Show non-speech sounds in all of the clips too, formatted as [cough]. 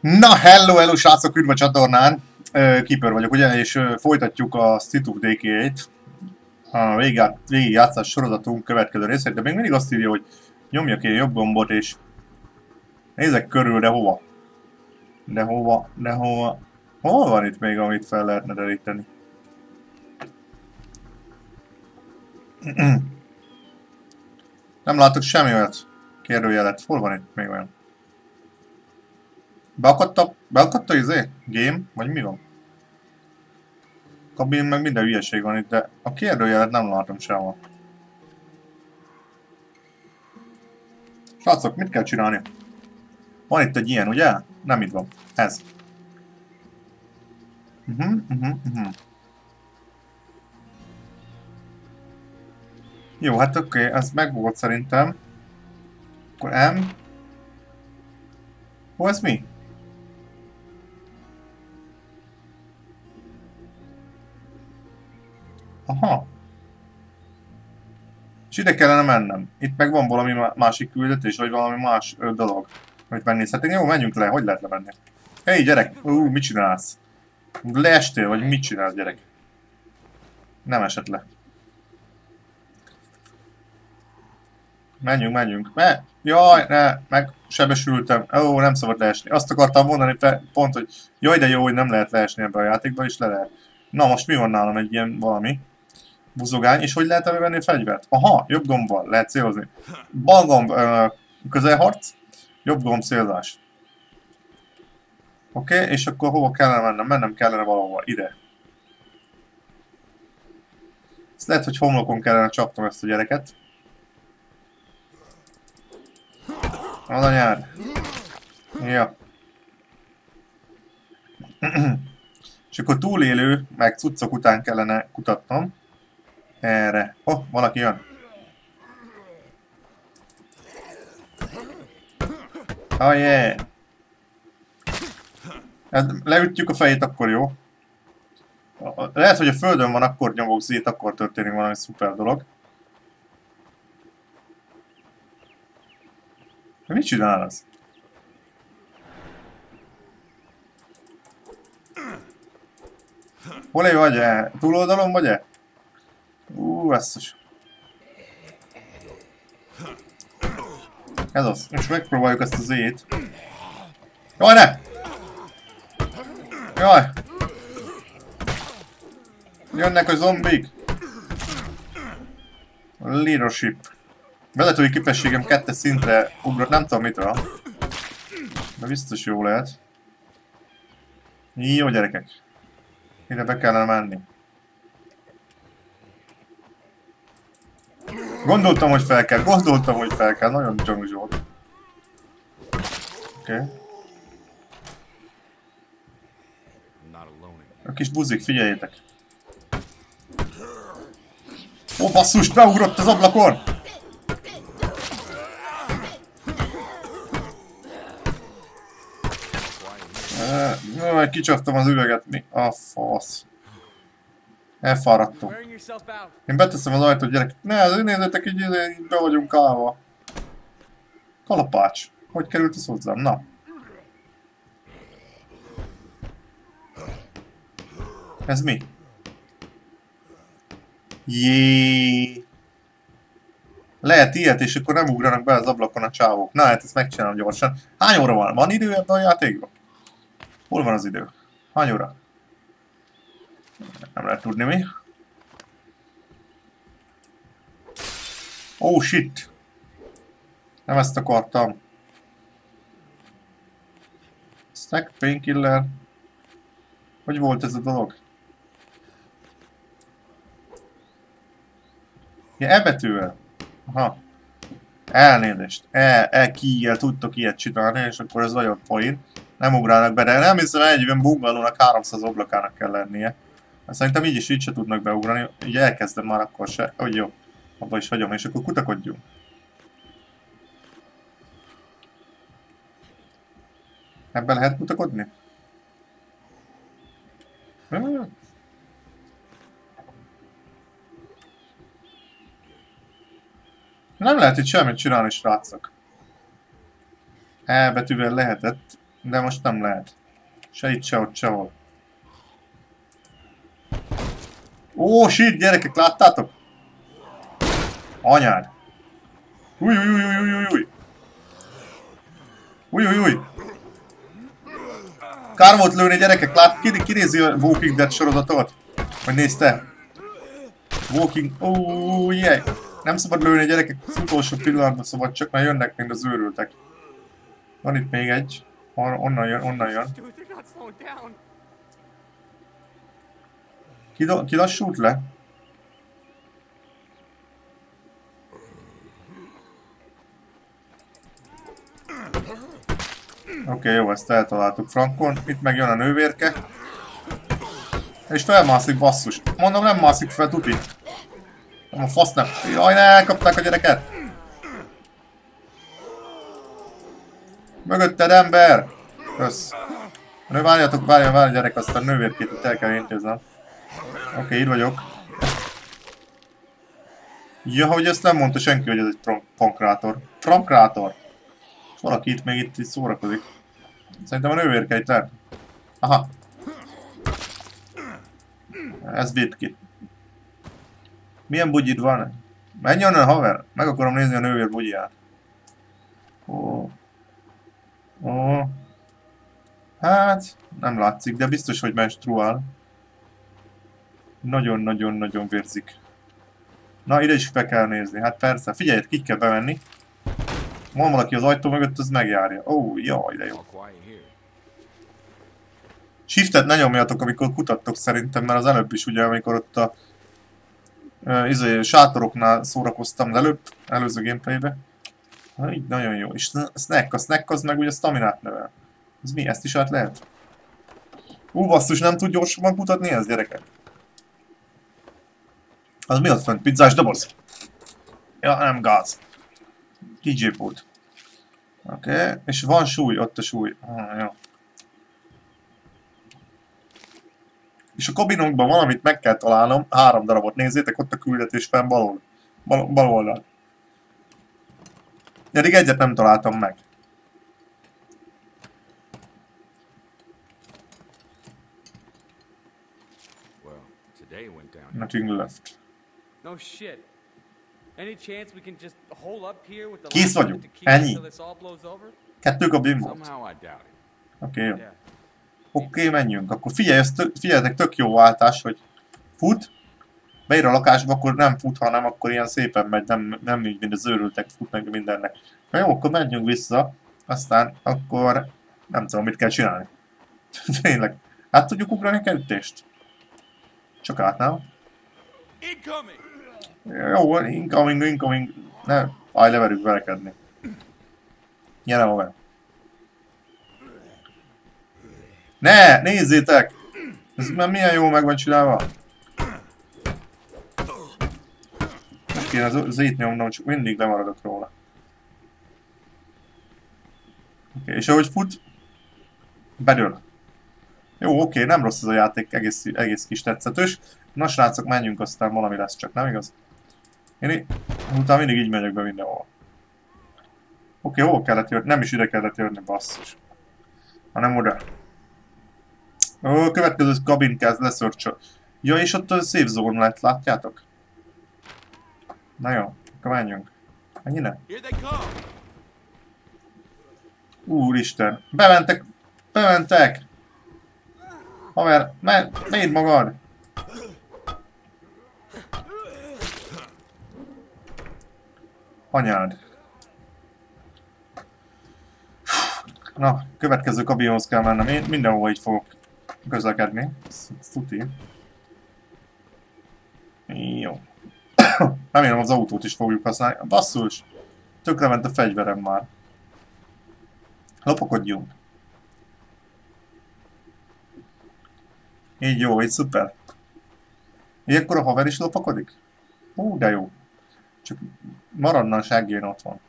Na, hello, hello, srácok, üdv a csatornán! Keeper vagyok, ugye, és folytatjuk a State of Decay-t. A végig játszás sorozatunk következő részét, de még mindig azt írja, hogy nyomjak én jobb gombot, és nézek körül, de hova? De hova? De hova? Hol van itt még, amit fel lehetne deríteni? Nem látok semmi olyat. Kérdőjelet. Hol van itt még olyan? Beakadt a, beakadt a izé? Game? Vagy mi van? Kabin meg minden hülyeség van itt, de a kérdőjelet nem látom sehol. Srácok, mit kell csinálni? Van itt egy ilyen, ugye? Nem itt van. Ez. Uh -huh, uh -huh, uh -huh. Jó, hát oké, okay, ez meg volt szerintem. Akkor M. Ó, ez mi? Ide kellene mennem. Itt meg van valami másik küldetés, vagy valami más ö, dolog, amit megnézhetünk. Jó, menjünk le. Hogy lehet lemenni? Hé, hey, gyerek! Ú, mit csinálsz? Leestél, vagy mit csinálsz, gyerek? Nem esett le. Menjünk, menjünk. Me Jaj, ne, meg sebesültem. Ó, nem szabad leesni. Azt akartam mondani pont, hogy jaj, de jó, hogy nem lehet leesni ebbe a játékba, és le lehet. Na, most mi van nálam egy ilyen valami? Buzogány, és hogy lehet elővenni fegyvert? Aha, jobb gombbal lehet célozni. Bal gomb közelharc, jobb gomb célzás. Oké, okay, és akkor hova kellene mennem? Mennem kellene valahova, ide. Ezt lehet, hogy homlokon kellene csapnom ezt a gyereket. Az a nyár. Ja. [clears throat] és akkor túlélő, meg cuccok után kellene kutatnom. Erre. Oh, valaki jön. Oh yeah! Hát, leütjük a fejét, akkor jó. Lehet, hogy a földön van, akkor nyomok szét, akkor történik valami szuper dolog. De mit csinál az? Hol vagy-e? Túloldalon vagy-e? Ú, basszus. Ez az. Most megpróbáljuk ezt az ét. Jaj, ne! Jaj! Jönnek a zombik! Leadership. Vezetői képességem kettes szintre ugrott, nem tudom mitől. De biztos jó lehet. Jó gyerekek. Ide be kellene menni. Gondoltam, hogy fel kell, gondoltam, hogy fel kell, nagyon gyanús volt. Oké. Okay. A kis buzik, figyeljétek. Ó, basszus, beugrott az ablakon! Kicsaptam az üveget, mi a fasz. Elfáradtunk. Én beteszem az ajtót, gyerek. Ne, nézzétek, így, így be vagyunk állva. Kalapács. Hogy került ez hozzám? Na. Ez mi? Jé. Lehet ilyet, és akkor nem ugranak be az ablakon a csávok. Na hát ezt megcsinálom gyorsan. Hány óra van? Van idő ebben a játékban? Hol van az idő? Hány óra? Nem lehet tudni mi. Oh shit! Nem ezt akartam. Stack painkiller. Hogy volt ez a dolog? Ja, e betűvel. Aha. Elnézést. E, e kijjel tudtok ilyet csinálni, és akkor ez nagyon poén. Nem ugrálnak be, de nem hiszem egy ilyen bungalónak 300 oblakának kell lennie. Szerintem így is így se tudnak beugrani, így elkezdem már akkor se. Hogy jó, abba is hagyom, és akkor kutakodjunk. Ebben lehet kutakodni? Nem lehet itt semmit csinálni, srácok. E betűvel lehetett. De most nem lehet. Se itt, se ott, sehol. Ó, shit, gyerekek, láttátok? Anyád. Új, új, új, új, új, új. Új, új, új. Kár volt lőni, gyerekek, lát, ki, ki nézi a Walking Dead sorozatot? Vagy nézte? Walking... Ó, oh, yeah. Nem szabad lőni, gyerekek, az utolsó pillanatban szabad, csak már jönnek, mint az őrültek. Van itt még egy. Onnan jön, onnan jön. Ki, ki lassult le? Oké, okay, jó, ezt eltaláltuk Frankon. Itt meg jön a nővérke. És felmászik basszus. Mondom, nem mászik fel, tuti. Nem a fasz nem. Jaj, ne, elkapták a gyereket. Mögötted ember! Kösz. Várjatok, várja, várja gyerek, azt a nővérkét itt el kell intéznem. Oké, okay, itt vagyok. Ja, hogy ezt nem mondta senki, hogy ez egy pankrátor. Pankrátor. Valaki itt még itt, itt szórakozik. Szerintem a nővérke itt lehet. Aha. Ez vitt ki. Milyen bugyid van? Menj onnan, haver! Meg akarom nézni a nővér bugyját. Ó. Ó. Hát, nem látszik, de biztos, hogy menstruál. Nagyon-nagyon-nagyon vérzik. Na, ide is fel kell nézni. Hát persze, figyelj, ki kell bevenni. Van valaki az ajtó mögött, az megjárja. Ó, oh, jaj, de jó. Shiftet ne nyomjatok, amikor kutattok szerintem, mert az előbb is ugye, amikor ott a uh, izé, sátoroknál szórakoztam az előbb, előző gameplaybe. Na, így nagyon jó. És snack, a snack az meg ugye staminát növel. Ez mi? Ezt is át lehet? Ú, basszus, nem tud gyorsabban kutatni ez, gyerekek? Az mi az fent? Pizzás doboz? Ja, nem gáz. DJ pult. Oké, okay. és van súly, ott a súly. Ah, jó. És a kabinokban valamit meg kell találnom, három darabot nézzétek, ott a küldetés fenn bal, bal, bal oldal. Eddig egyet nem találtam meg. Nothing left. No shit. Any chance we can just hole up here with the Kész vagyunk. Ennyi. Kettő kabin volt. Oké, okay, jó. Oké, okay, menjünk. Akkor figyelj, ez tök, figyeljetek, tök jó váltás, hogy fut, beír a lakásba, akkor nem fut, hanem akkor ilyen szépen megy, nem, nem így, mint az őrültek fut meg mindennek. Na jó, akkor menjünk vissza, aztán akkor nem tudom, mit kell csinálni. [laughs] Tényleg. Hát tudjuk ugrani a kerítést? Csak át, nem? Jó, incoming, incoming. Ne, állj, leverjük verekedni. Gyere haver. Ne, nézzétek! Ez már milyen jó meg van csinálva. Most kéne az zét nyomnom, csak mindig lemaradok róla. Oké, okay, és ahogy fut, bedől. Jó, oké, okay, nem rossz ez a játék, egész, egész kis tetszetős. Na srácok, menjünk, aztán valami lesz csak, nem igaz? Én utána mindig így megyek be mindenhol. Oké, okay, hol kellett jönni? Nem is ide kellett jönni, basszus. Hanem oda. Ó, következő kabin kezd leszörcsöl. Ja, és ott a safe zone lett, látjátok? Na jó, akkor menjünk. Menj Úristen, bementek, bementek! Haver, menj magad! Anyád. Na, következő kabinhoz kell mennem. Én mindenhol így fogok közlekedni. Szuti. Jó. [coughs] Remélem az autót is fogjuk használni. Basszus! Tökre ment a fegyverem már. Lopakodjunk. Így jó, így szuper. Ilyenkor a haver is lopakodik? Ó, de jó. Csak maradna seggén otthon.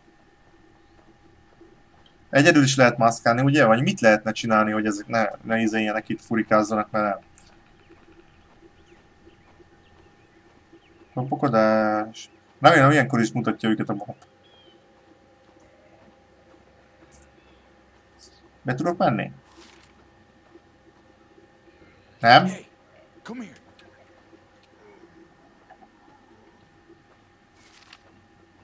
Egyedül is lehet maszkálni, ugye? Vagy mit lehetne csinálni, hogy ezek ne, ne izéljenek itt, furikázzanak, nem. Lopakodás. Remélem ilyenkor is mutatja őket a map. Be tudok menni? Nem? Hey, come here.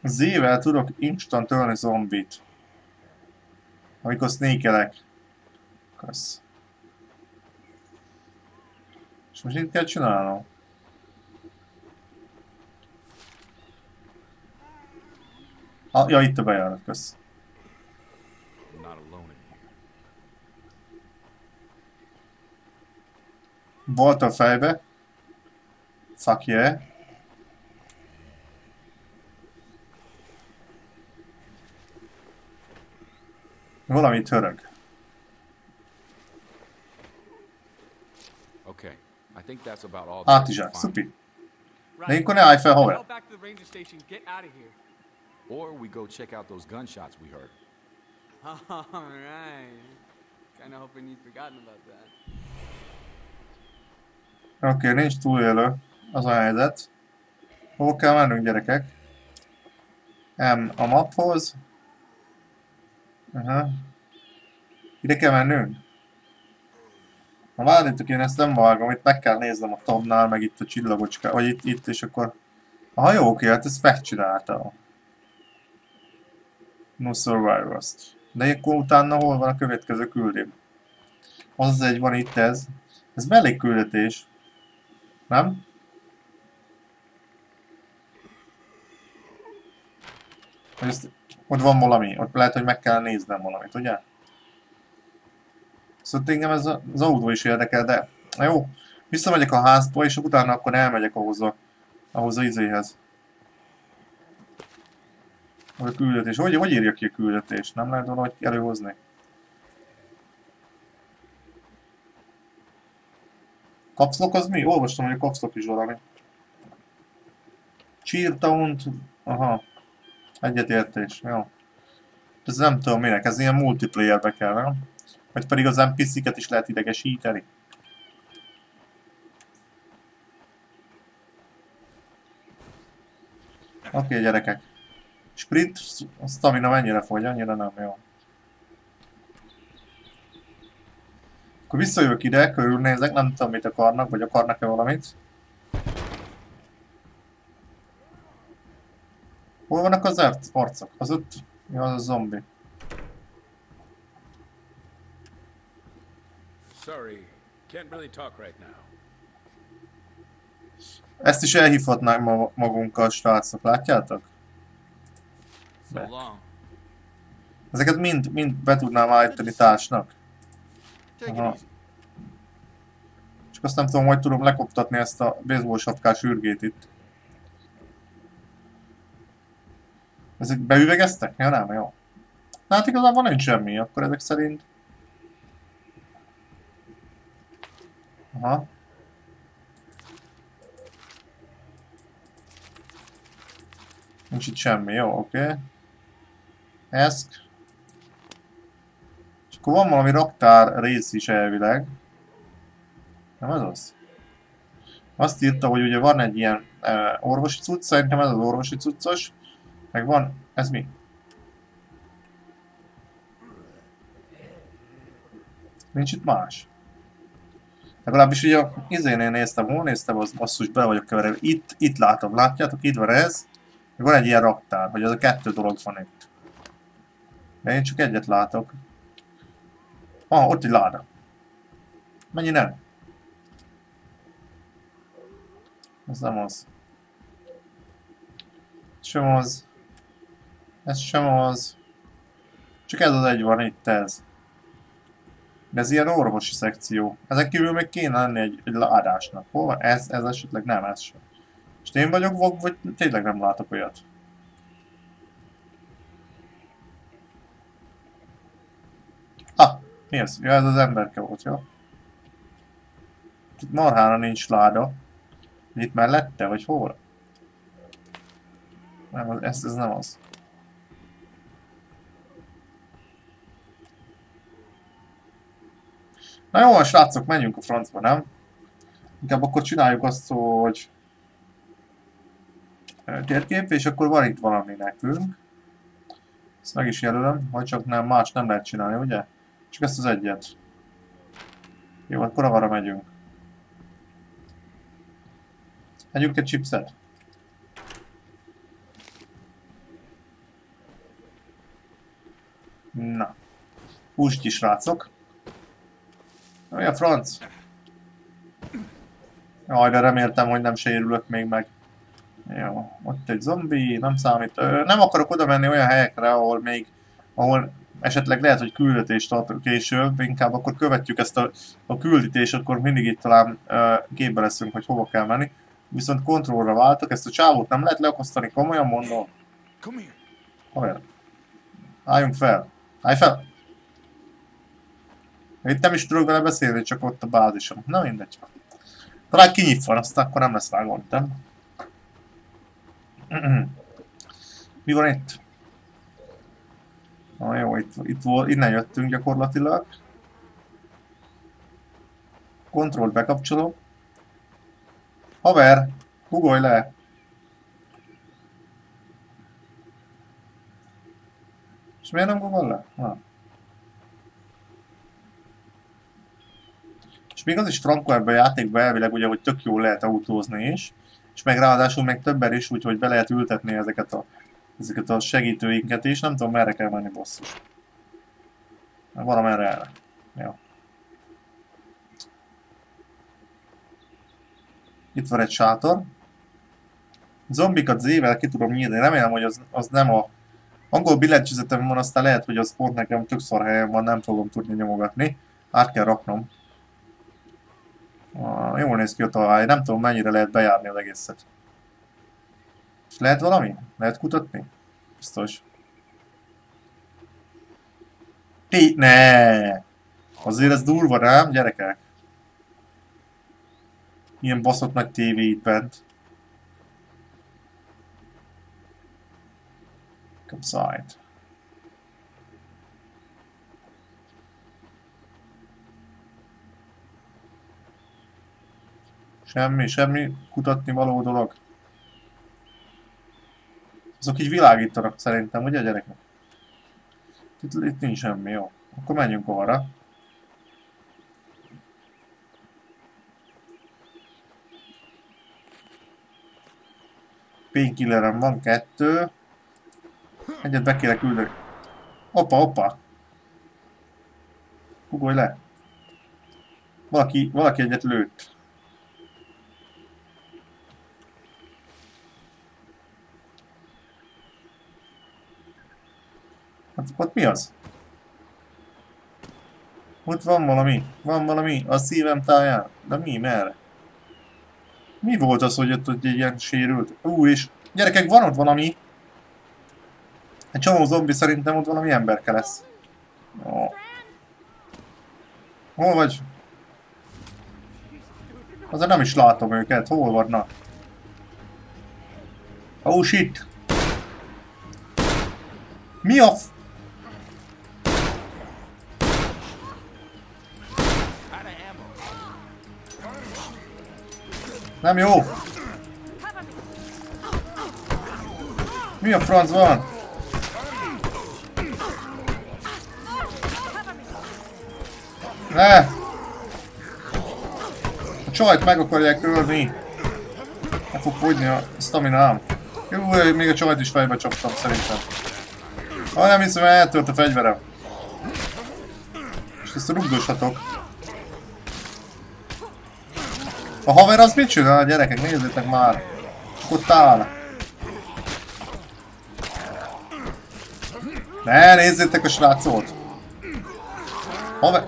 Z-vel tudok instant ölni zombit. Amikor snékelek. Kösz. És most itt kell csinálnom? Ah, ja, itt a bejárat, kösz. Volt a fejbe. Fuck yeah. Valami török. Okay, I think that's about all. Hátizsák, szupi. De Right. akkor ne állj fel, haver. back to the ranger station. Get out of here. Or we go check out those gunshots we heard. [laughs] All right. Kind of hoping you'd forgotten about that. Oké, okay, nincs túlélő. Az a helyzet. Hol kell mennünk, gyerekek? M a maphoz. Aha. Ide kell mennünk? Ha várjátok, én ezt nem vágom, itt meg kell néznem a Tomnál, meg itt a csillagocska, vagy itt, itt, és akkor... Aha, jó, oké, hát ezt megcsináltam. No Survivors-t. De akkor utána hol van a következő küldém? Az az egy van itt ez. Ez mellékküldetés. Nem? Ezt, ott van valami, ott lehet, hogy meg kell néznem valamit, ugye? Szóval engem ez az autó is érdekel, de jó, visszamegyek a házba, és utána akkor elmegyek ahhoz a, ahhoz a izéhez. A küldetés. Hogy, hogy írja ki a küldetést? Nem lehet valahogy előhozni? Kapszlok az mi? Olvastam, hogy a kapszlok is valami. Cheertown, aha. Egyetértés, jó. Ez nem tudom minek, ez ilyen multiplayerbe kell, nem? Vagy pedig az NPC-ket is lehet idegesíteni. Oké, okay, gyerekek. Sprint, stamina mennyire fogy, annyira nem jó. Akkor visszajövök ide, körülnézek, nem tudom mit akarnak, vagy akarnak-e valamit. Hol vannak az arc- arcok? Az ott... Ja, az a zombi. Sorry, can't really talk right now. Ezt is elhívhatnánk ma magunkkal, srácok, látjátok? Long. Ezeket mind, mind be tudnám állítani társnak. Aha. Csak azt nem tudom, hogy tudom lekoptatni ezt a baseball sapkás ürgét itt. Ezek beüvegeztek? Ja nem, jó. Na hát igazából nincs semmi, akkor ezek szerint... Aha. Nincs itt semmi, jó, oké. Okay. Eszk. És akkor van valami raktár rész is elvileg. Nem ez az? Azt írta, hogy ugye van egy ilyen uh, orvosi cucc, szerintem ez az orvosi cuccos. Meg van, ez mi? Nincs itt más. Legalábbis ugye a izénél néztem, hol néztem, az basszus bele vagyok keverve. Itt, itt látom, látjátok, itt van ez. Van egy ilyen raktár, hogy az a kettő dolog van itt. De én csak egyet látok. Ah, ott egy láda. Mennyi nem? Ez nem az. Sem az. Ez sem az. Csak ez az egy van itt, ez. De ez ilyen orvosi szekció. Ezen kívül még kéne lenni egy, egy ládásnak. Hol van? Ez, ez esetleg nem, ez sem. És én vagyok vagy tényleg nem látok olyat? Ah, mi ez? Ja, ez az emberke volt, jó? Itt marhára nincs láda. Itt mellette, vagy hol? Nem, ez, ez nem az. Na jó, srácok, menjünk a francba, nem? Inkább akkor csináljuk azt, hogy térkép, és akkor van itt valami nekünk. Ezt meg is jelölöm, vagy csak nem, más nem lehet csinálni, ugye? Csak ezt az egyet. Jó, akkor arra megyünk. Együnk egy chipset? Na. Húst is rácok. Mi a franc? Jaj, de reméltem, hogy nem sérülök még meg. Jó, ott egy zombi, nem számít. Ö, nem akarok oda menni olyan helyekre, ahol még, ahol esetleg lehet, hogy küldetést ad később, inkább akkor követjük ezt a, a küldetést, akkor mindig itt talán ö, képbe leszünk, hogy hova kell menni. Viszont kontrollra váltok, ezt a csávót nem lehet leakasztani, komolyan mondom. Haver. Álljunk fel. Állj fel! Itt nem is tudok vele beszélni, csak ott a bázisom. Na mindegy. Talán kinyit van, aztán akkor nem lesz vágó, nem? Mi van itt? Na jó, itt, itt volt, innen jöttünk gyakorlatilag. Kontrollt bekapcsolom. Haver, hugolj le! És miért nem gugol le? Na. Még az is frankó ebben a játékban elvileg ugye, hogy tök jól lehet autózni is, és meg ráadásul még többen is, úgyhogy be lehet ültetni ezeket a, ezeket a segítőinket is. Nem tudom merre kell menni bosszus. Valamerre erre. Jó. Itt van egy sátor. Zombikat Z-vel ki tudom nyírni. Remélem, hogy az, az nem a angol billentyűzetem van, aztán lehet, hogy az pont nekem tök helyen van, nem fogom tudni nyomogatni. Át kell raknom. Ah, jól néz ki a talaj, nem tudom mennyire lehet bejárni az egészet. És lehet valami? Lehet kutatni? Biztos. Hé, ne! Azért ez durva, nem, gyerekek? Ilyen baszott nagy tévé itt bent. Campsite. Semmi, semmi kutatni való dolog. Azok így világítanak szerintem, ugye gyerekek? Itt, itt nincs semmi, jó. Akkor menjünk arra. Painkillerem van kettő. Egyet be kéne küldeni. Opa, opa! Ugolj le! Valaki, valaki egyet lőtt. Hát ott mi az? Ott van valami, van valami, a szívem táján. De mi, merre? Mi volt az, hogy ott, ott egy ilyen sérült? Ú, és gyerekek, van ott valami. Egy csomó zombi szerintem ott valami emberke lesz. Ó. Hol vagy? Azért nem is látom őket, hol vannak? Oh shit! Mi a f... Nem jó! Mi a franc van? Ne! A csajt meg akarják ölni. Nem fog fogyni a staminám. Jó, még a csajt is fejbe csaptam szerintem. Ha nem hiszem, eltölt a fegyverem. És ezt rugdoshatok. A haver az mit csinál, gyerekek? Nézzétek már! Ott áll! Ne, nézzétek a srácot! Haver...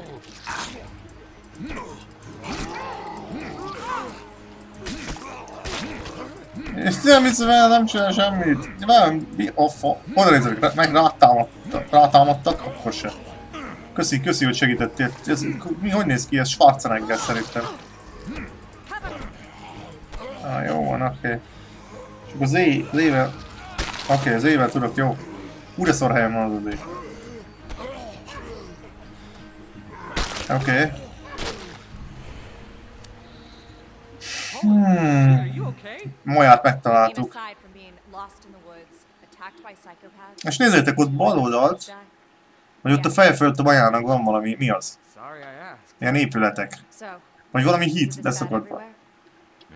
És nem hiszem el, nem csinál semmit. Nem, mi a fa... Oda nézzük, meg rátámadtak, rátámadtak, akkor se. Köszi, köszi, hogy segítettél. Ez, mi, hogy néz ki ez Schwarzenegger szerintem? Ah, jó van, oké. Okay. És akkor Z, Z-vel... Oké, okay, az Z-vel tudok, jó. Újra szar helyen van az az. Oké. Okay. Hmm. Came megtaláltuk. És nézzétek ott bal oldalt, Vagy ott a feje fölött a bajának van valami, mi az? Ilyen épületek. Vagy valami bad leszakadva. everywhere?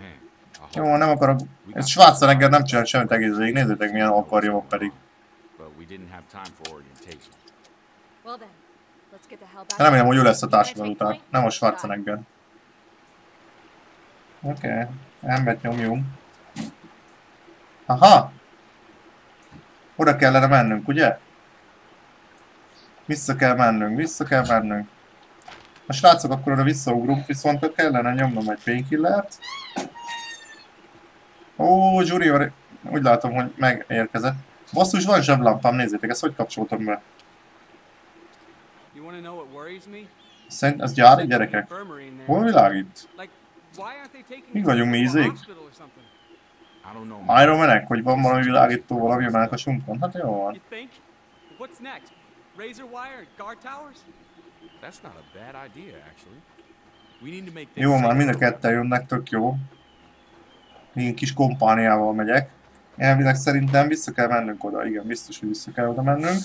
Man, I hope Jó, nem akarok... Ez Schwarzenegger nem csinált semmit egész végig, nézzétek milyen akarja pedig. Remélem, hogy ő lesz a társadalom után, nem a. Schwarzenegger. Oké, okay. embert nyomjunk. Aha! Oda kellene mennünk, ugye? Vissza kell mennünk, vissza kell mennünk. A srácok, akkor oda visszaugrunk, viszont kellene nyomnom egy painkillert. Ó, Junior, úgy látom, hogy megérkezett. Basszus, van zseblámpám, nézzétek, ezt hogy kapcsoltam be? Szerint ez gyári gyerekek? Hol világít? Like, why aren't they taking Mi vagyunk mi a izék? Iron Man hogy van valami világító valami a melkasunkon? Hát jó van. Jó, már mind a ketten jönnek, tök jó. Én kis kompániával megyek. Elvileg szerintem vissza kell mennünk oda, igen, biztos, hogy vissza kell oda mennünk.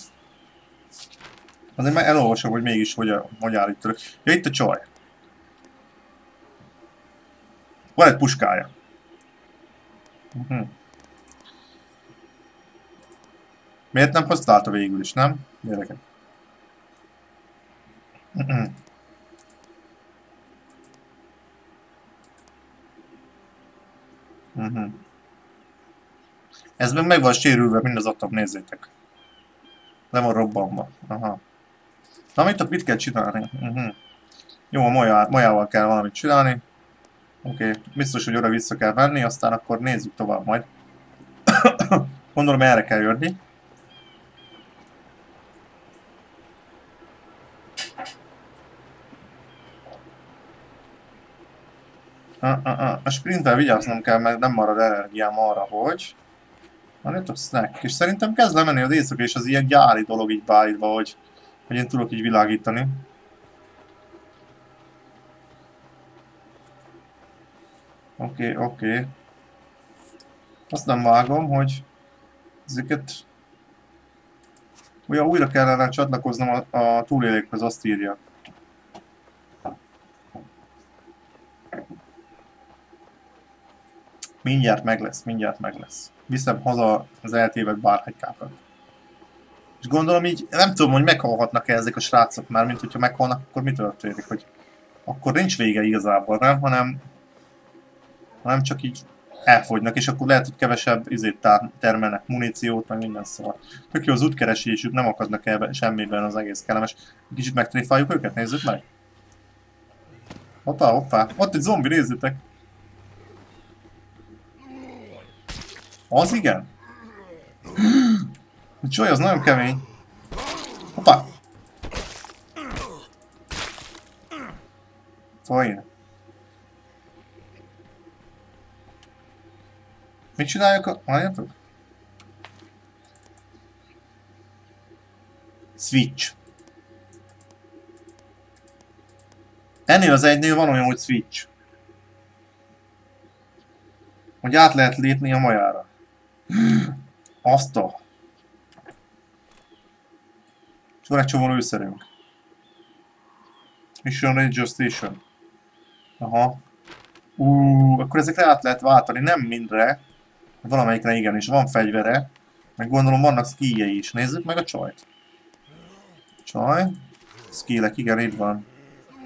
Azért már elolvasom, hogy mégis hogy, hogy állítanak. Ja, itt a csaj. Van egy puskája. Uh-huh. Miért nem használta végül is, nem? Gyerekek. Uh-uh. Uh-huh. Ez meg meg van sérülve, mind az atom, nézzétek. Le van robbanva. Aha. Na, mit, mit kell csinálni? Uh-huh. Jó, a molyá, molyával kell valamit csinálni. Oké, okay. biztos, hogy oda vissza kell menni, aztán akkor nézzük tovább majd. [coughs] Gondolom erre kell jönni. Ah, ah, ah. A sprinttel vigyáznom kell, mert nem marad energiám arra, hogy... Van itt a snack. És szerintem kezd lemenni az éjszaka, és az ilyen gyári dolog így beállítva, hogy, hogy én tudok így világítani. Oké, okay, oké. Okay. Azt nem vágom, hogy ezeket... Ugye újra kellene csatlakoznom a, a túlélékhez, azt írja. Mindjárt meg lesz, mindjárt meg lesz. Viszem haza az eltévedt bárhegykákat. És gondolom így, nem tudom, hogy meghalhatnak-e ezek a srácok már, mint hogyha meghalnak, akkor mi történik, hogy akkor nincs vége igazából, nem? Hanem, hanem csak így elfogynak, és akkor lehet, hogy kevesebb izét termelnek, muníciót, meg minden szóval. Tök jó az útkeresésük, nem akadnak el semmiben az egész kellemes. Kicsit megtréfáljuk őket, nézzük meg! Hoppá, hoppá, ott egy zombi, nézzétek! Az igen? A csaj, az nagyon kemény. Hoppá! Fajn. Mit csináljak a... Várjatok? Switch. Ennél az egynél van olyan, hogy switch. Hogy át lehet lépni a majára. Azt a... És van egy csomó lőszerünk. Mission Ranger Station. Aha. Ú, akkor ezekre át lehet váltani, nem mindre. Valamelyikre igenis van fegyvere. Meg gondolom vannak skijei is. Nézzük meg a csajt. Csaj. Skillek, igen, itt van.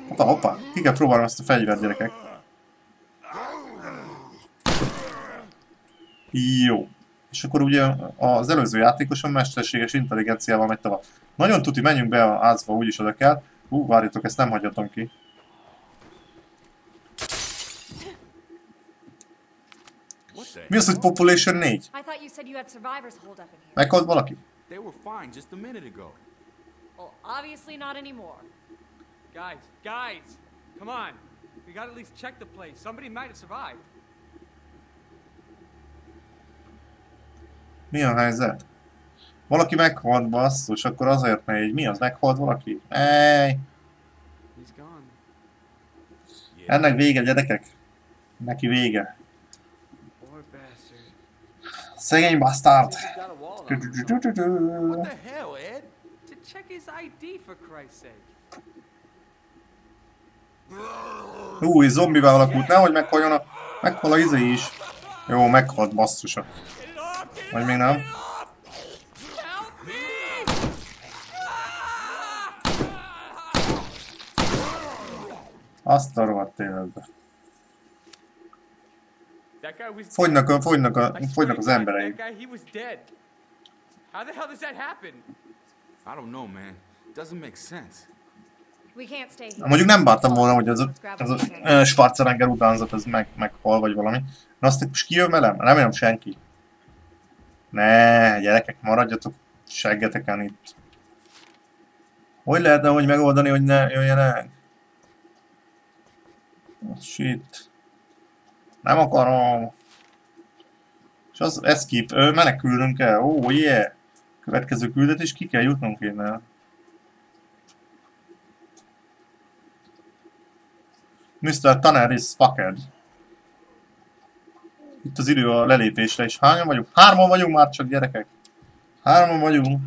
Hoppá, hoppá. Ki kell próbálnom ezt a fegyvert, gyerekek. Jó. És akkor ugye az előző játékoson mesterséges intelligenciával megy tovább. Nagyon tuti, menjünk be a házba, úgyis oda kell. Hú, várjatok, ezt nem hagyhatom ki. Mi az, hogy Population 4? I thought you said you had survivors holed up in here. Meghalt valaki? They were fine just a minute ago. Well, obviously not anymore. Guys, guys, come on. We gotta at least check the place. Somebody might have survived. Mi a helyzet? Valaki meghalt, basszus, akkor azért megy. Mi az, meghalt valaki? Ej, ennek vége, gyerekek. Neki vége. Szegény bastard. Új, zombivel alakult, nehogy meghaljon a... Meghal a izé is. Jó, meghalt basszusa. Vagy még nem? Azt a rohadt életbe. Fogynak, a, fogynak, a, fogynak az dead. How the hell does that happen? I don't know, man. Doesn't make sense. We can't stay Na, here. Mondjuk nem vártam volna, hogy ez a, ez a Schwarzenegger utánzat, ez meg, meghal, vagy valami. Na azt most kijön velem? Remélem senki. Ne, gyerekek, maradjatok seggeteken itt. Hogy lehetne hogy megoldani, hogy ne jöjjenek? Oh, shit. Nem akarom. És az escape, ö, menekülnünk kell. Oh yeah. Következő küldetés, ki kell jutnunk innen. Mr. Tanner is fucked. Itt az idő a lelépésre is. Hányan vagyunk? Hárman vagyunk már csak gyerekek. Hárman vagyunk.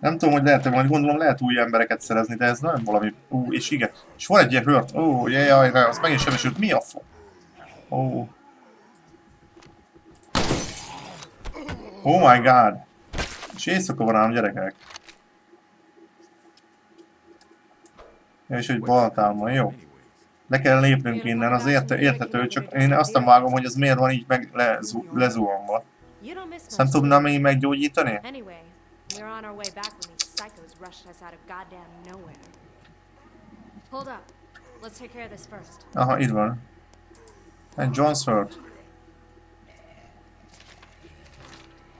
Nem tudom, hogy lehet-e, majd gondolom lehet új embereket szerezni, de ez nagyon valami... Ú, és igen. És van egy ilyen hört. Ó, jaj, jaj, az megint sebesült. Mi a fo... Ó. Oh my god. És éjszaka van ám gyerekek. Ja, és egy baltálma, jó. Le kell lépnünk innen, az érte, érthető, csak én azt nem vágom, hogy ez miért van így meg lezu, lezuhanva. Ezt nem tudnám még meggyógyítani? Aha, itt van. Egy Johnsford.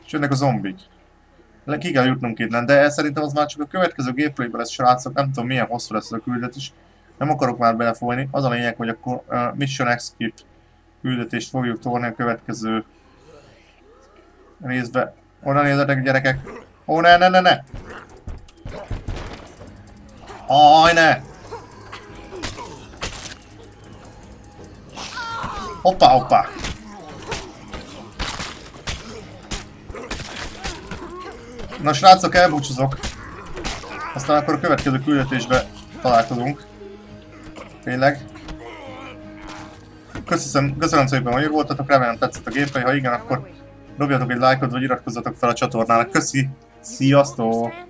És jönnek a zombik. Le ki kell jutnunk innen, de szerintem az már csak a következő gameplayben lesz, srácok. Nem tudom milyen hosszú lesz a küldetés. Nem akarok már belefolyni. Az a lényeg, hogy akkor uh, Mission Escape küldetést fogjuk tolni a következő részbe. Oda nézzetek gyerekek! Ó, ne, ne, ne, ne! Aj, ne! Hoppá, hoppá! Na srácok, elbúcsúzok. Aztán akkor a következő küldetésbe találkozunk. Tényleg. Köszönöm, köszönöm szépen, hogy voltatok, remélem tetszett a gameplay, ha igen, akkor dobjatok egy lájkot, vagy iratkozzatok fel a csatornának. Köszi! Sziasztok!